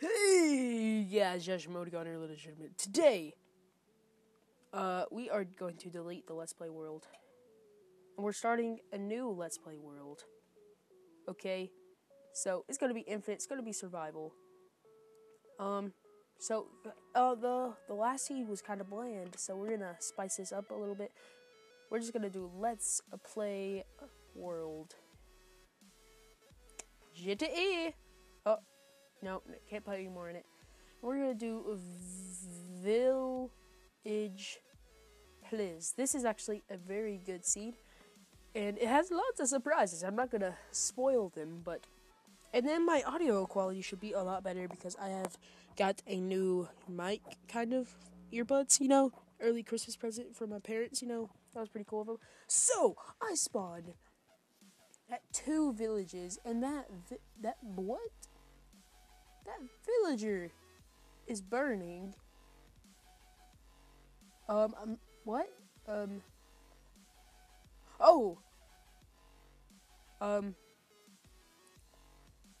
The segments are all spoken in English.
Hey, yeah, Josh Emoticon here, and. Today, uh, we are going to delete the Let's Play world. And we're starting a new Let's Play world. Okay? So, it's gonna be infinite, it's gonna be survival. Um, so, uh, the, the last seed was kind of bland, so we're gonna spice this up a little bit. We're just gonna do Let's Play World. GTA! Oh, no, can't put any more in it. We're gonna do Village Please. This is actually a very good seed, and it has lots of surprises. I'm not gonna spoil them, but and then my audio quality should be a lot better because I have got a new mic kind of earbuds. You know, early Christmas present for my parents. You know, that was pretty cool of them. So I spawned at two villages, and that vi- that what? That villager is burning. Um, um, what? Um. Oh. Um.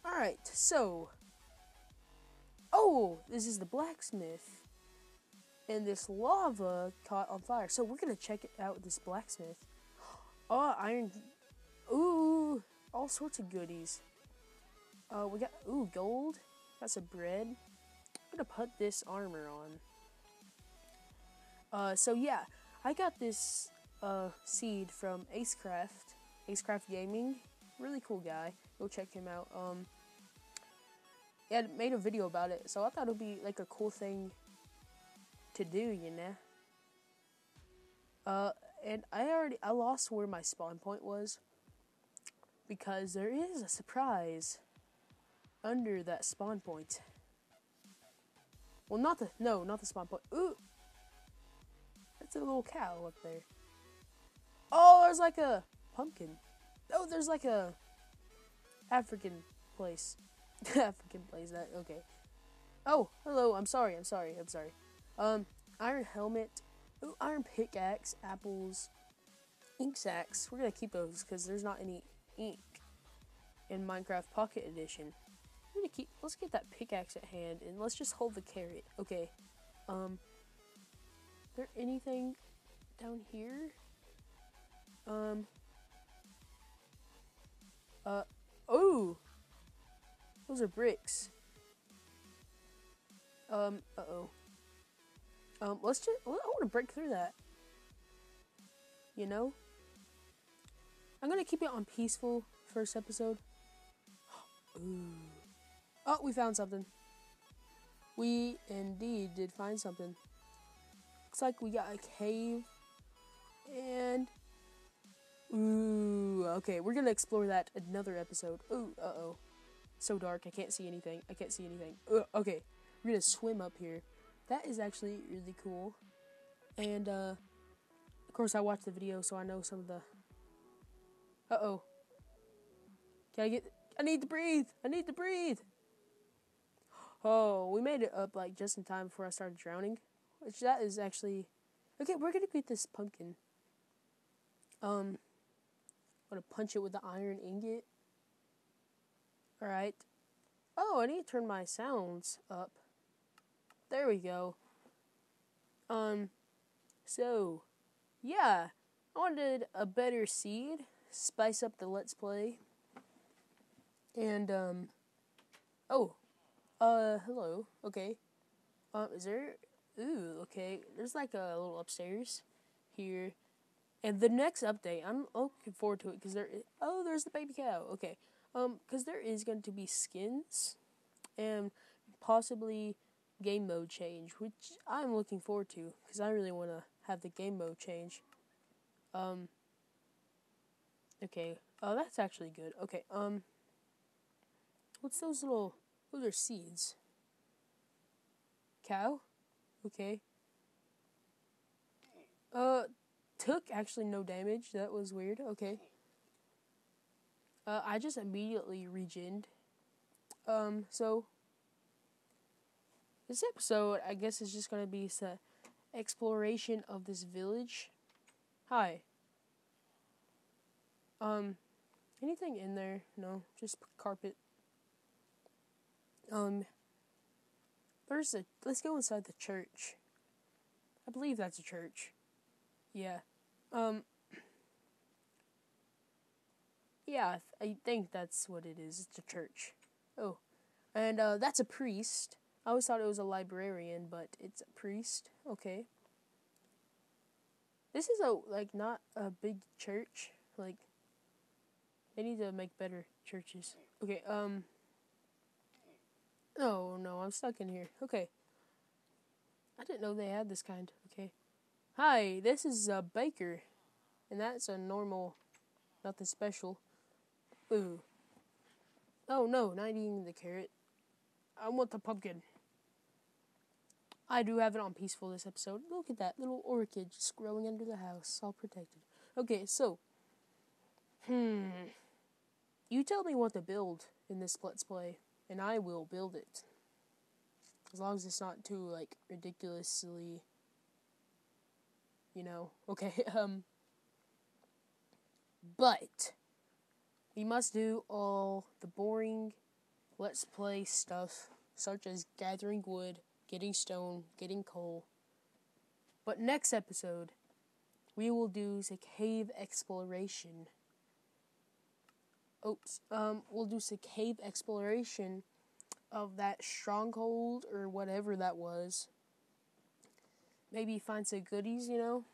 Alright, so. Oh, this is the blacksmith. And this lava caught on fire. So we're gonna check it out with this blacksmith. Oh, iron. Ooh, all sorts of goodies. Uh, we got, ooh, gold. Got some bread. I'm gonna put this armor on. Uh, so yeah, I got this uh, seed from Acecraft, Acecraft Gaming. Really cool guy. Go check him out. Um, yeah, made a video about it, so I thought it'd be like a cool thing to do, you know. Uh, and I already I lost where my spawn point was because there is a surprise under that spawn point. Well, not the no, not the spawn point. Ooh, that's a little cow up there. Oh, there's like a pumpkin. Oh, there's like a African place. African place. That okay. Oh, hello. I'm sorry. I'm sorry. I'm sorry. Um, iron helmet. Ooh, iron pickaxe. Apples. Ink sacks. We're gonna keep those because there's not any ink in Minecraft Pocket Edition. We're gonna keep. Let's get that pickaxe at hand and let's just hold the carrot. Okay. Um. There anything down here? Um. Uh. Oh. Those are bricks. Um. Uh oh. Um. Let's just. I want to break through that. You know. I'm gonna keep it on peaceful first episode. Ooh. Oh, we found something. We indeed did find something. Looks like we got a cave. And. Ooh, okay, we're gonna explore that another episode. Ooh, uh oh. So dark, I can't see anything. I can't see anything. Ugh, okay, we're gonna swim up here. That is actually really cool. And, uh, of course, I watched the video, so I know some of the. Uh oh. Can I get. I need to breathe! I need to breathe! Oh, we made it up like just in time before I started drowning. Which that is actually okay. We're gonna get this pumpkin. Um, I'm gonna punch it with the iron ingot. All right. Oh, I need to turn my sounds up. There we go. Um, so yeah, I wanted a better seed, spice up the let's play, and um, oh, uh, hello. Okay. Um, is there? Ooh, okay. There's like a little upstairs here, and the next update, I'm looking forward to it because there. Oh, there's the baby cow. Okay. Um, because there is going to be skins, and possibly game mode change, which I'm looking forward to because I really want to have the game mode change. Um. Okay. Oh, that's actually good. Okay. Um. What's those little? Those are seeds. Cow? Okay. Uh, took actually no damage. That was weird. Okay. Uh, I just immediately regened. Um, so this episode, I guess, is just gonna be a exploration of this village. Hi. Um, anything in there? No, just carpet. Um, there's a. Let's go inside the church. I believe that's a church. Yeah. Um. Yeah, I think that's what it is. It's a church. Oh, and uh, that's a priest. I always thought it was a librarian, but it's a priest. Okay. This is a like not a big church. Like they need to make better churches. Okay, um Oh no, I'm stuck in here. Okay. I didn't know they had this kind. Okay. Hi, this is a baker. And that's a normal nothing special. Ooh. Oh no, not eating the carrot. I want the pumpkin. I do have it on peaceful this episode. Look at that little orchid just growing under the house, all protected. Okay, so. Hmm. You tell me what to build in this Let's Play, and I will build it. As long as it's not too, like, ridiculously. You know, okay, um. But. We must do all the boring Let's Play stuff, such as gathering wood getting stone, getting coal. But next episode, we will do a cave exploration. Oops, um, we'll do a cave exploration of that stronghold or whatever that was. Maybe find some goodies, you know?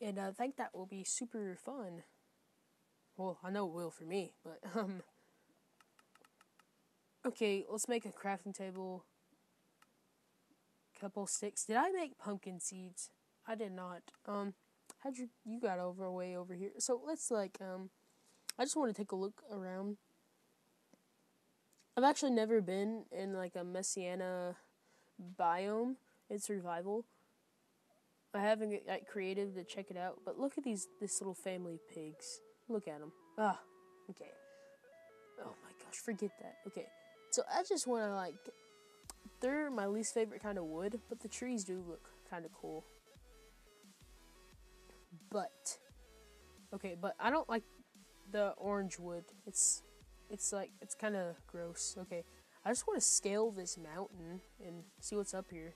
And I think that will be super fun. Well, I know it will for me, but, um. Okay, let's make a crafting table couple sticks. Did I make pumpkin seeds? I did not. Um, how'd you you got over way over here? So let's like um, I just want to take a look around. I've actually never been in like a Messiana biome in survival. I haven't got creative to check it out, but look at these this little family of pigs. Look at them. Ah, okay. Oh my gosh, forget that. Okay, so I just want to like they're my least favorite kind of wood, but the trees do look kind of cool. But okay, but I don't like the orange wood. It's it's like it's kind of gross. Okay, I just want to scale this mountain and see what's up here.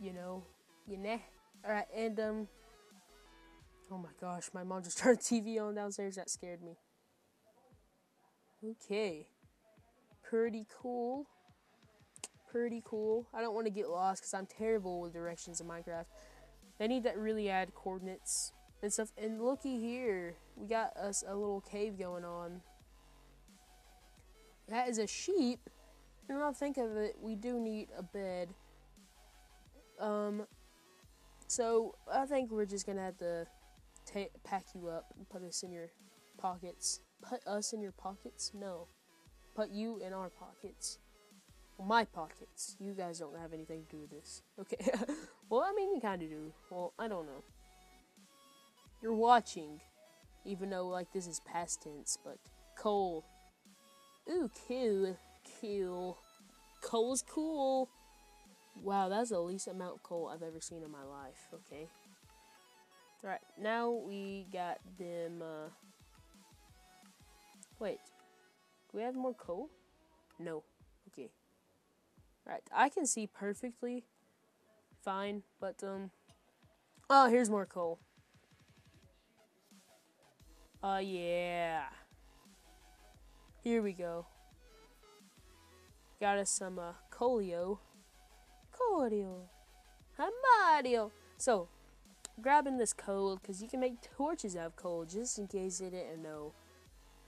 You know, you know. All right, and um. Oh my gosh, my mom just turned TV on downstairs. That scared me. Okay, pretty cool pretty cool. I don't want to get lost because I'm terrible with directions in Minecraft. They need to really add coordinates and stuff. And looky here, we got us a little cave going on. That is a sheep. And when I think of it, we do need a bed. Um, so I think we're just gonna have to pack you up and put us in your pockets. Put us in your pockets? No. Put you in our pockets my pockets. You guys don't have anything to do with this. Okay. well, I mean, you kind of do. Well, I don't know. You're watching, even though, like, this is past tense, but coal. Ooh, cool. Cool. Coal's cool. Wow, that's the least amount of coal I've ever seen in my life. Okay. Alright, now we got them, uh... Wait. Do we have more coal? No. Okay. Right, I can see perfectly fine, but, um, oh, here's more coal. Oh, uh, yeah. Here we go. Got us some, uh, colio. Colio. Hi, Mario. So, grabbing this coal, because you can make torches out of coal, just in case you didn't know.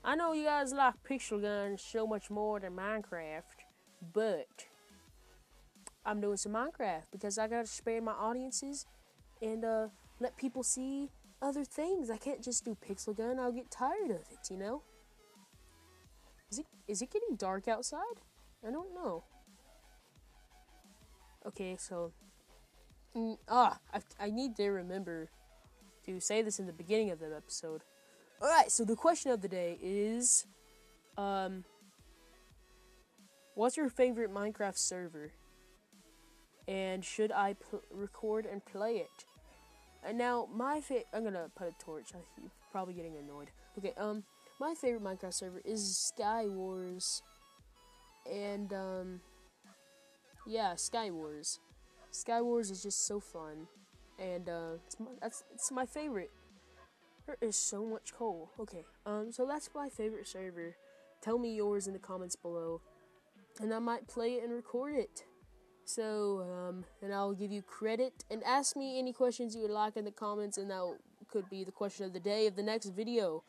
I know you guys like pixel guns so much more than Minecraft, but I'm doing some Minecraft because I gotta spare my audiences and uh, let people see other things. I can't just do pixel gun. I'll get tired of it, you know. Is it is it getting dark outside? I don't know. Okay, so mm, ah, I, I need to remember to say this in the beginning of the episode. All right, so the question of the day is, um, what's your favorite Minecraft server? and should I record and play it? And now my fa- I'm gonna put a torch. I'm probably getting annoyed. Okay, um, my favorite Minecraft server is Sky Wars, and um, yeah, Sky Wars. Sky Wars is just so fun, and uh, it's my, that's it's my favorite. There is so much coal. Okay, um, so that's my favorite server. Tell me yours in the comments below, and I might play it and record it. So, um, and I'll give you credit and ask me any questions you would like in the comments, and that could be the question of the day of the next video.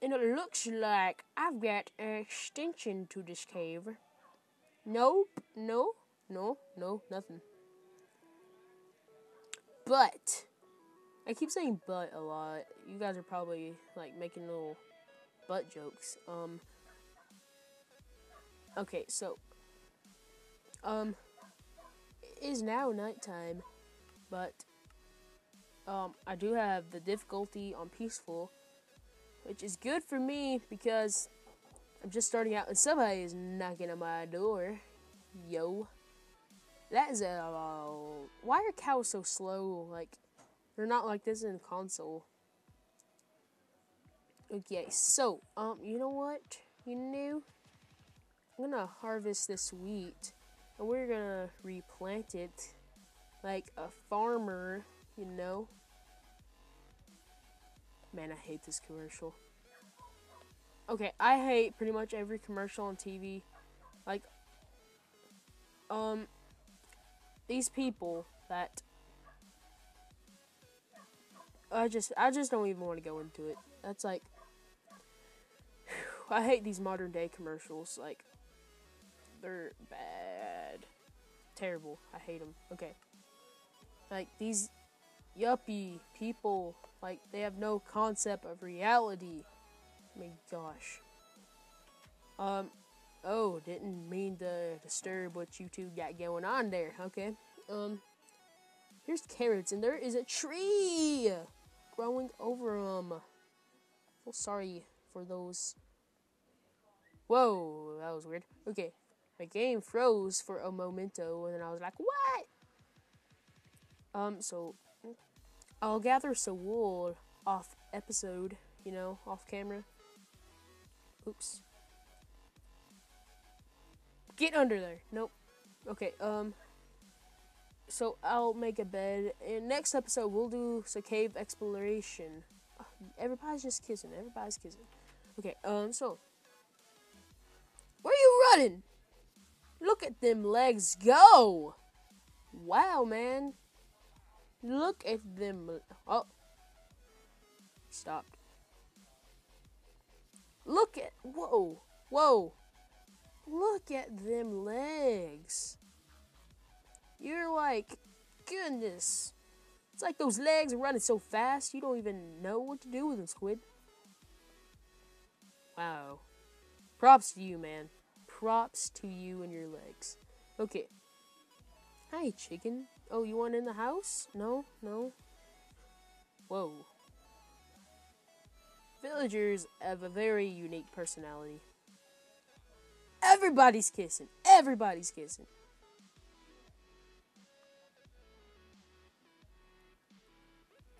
And it looks like I've got an extension to this cave. Nope, no, no, no, nothing. But, I keep saying but a lot. You guys are probably, like, making little butt jokes. Um, okay, so, um, it is now nighttime, but um, I do have the difficulty on peaceful, which is good for me because I'm just starting out and somebody is knocking on my door. Yo. That is a. Uh, why are cows so slow? Like, they're not like this in console. Okay, so, um, you know what? You know, I'm gonna harvest this wheat and we're gonna replant it like a farmer, you know. Man, I hate this commercial. Okay, I hate pretty much every commercial on TV. Like, um, these people that I just, I just don't even want to go into it. That's like, whew, I hate these modern day commercials. Like, they're bad. Terrible. I hate them. Okay. Like, these yuppie people, like, they have no concept of reality. I mean, gosh. Um, oh, didn't mean to disturb what you two got going on there. Okay. Um, here's carrots, and there is a tree growing over them. Well, sorry for those. Whoa, that was weird. Okay, my game froze for a momento, and then I was like, what? Um, so I'll gather some wool off episode, you know, off camera. Oops. Get under there. Nope. Okay, um, so I'll make a bed, and next episode we'll do some cave exploration. Everybody's just kissing. Everybody's kissing. Okay, um, so where are you running? Look at them legs go! Wow, man. Look at them. Oh. Stopped. Look at. Whoa. Whoa. Look at them legs. You're like. Goodness. It's like those legs are running so fast you don't even know what to do with them, Squid. Wow. Props to you, man props to you and your legs. Okay. Hi, chicken. Oh, you want in the house? No? No? Whoa. Villagers have a very unique personality. Everybody's kissing. Everybody's kissing.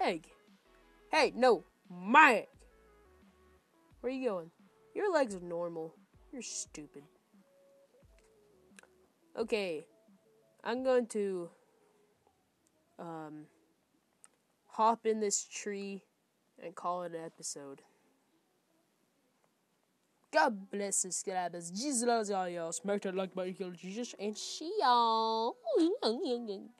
Egg. Hey, no. My egg. Where are you going? Your legs are normal. You're stupid. Okay, I'm going to um, hop in this tree and call it an episode. God bless subscribers. Jesus loves all y'all. Smack that like button, kill Jesus, and see y'all.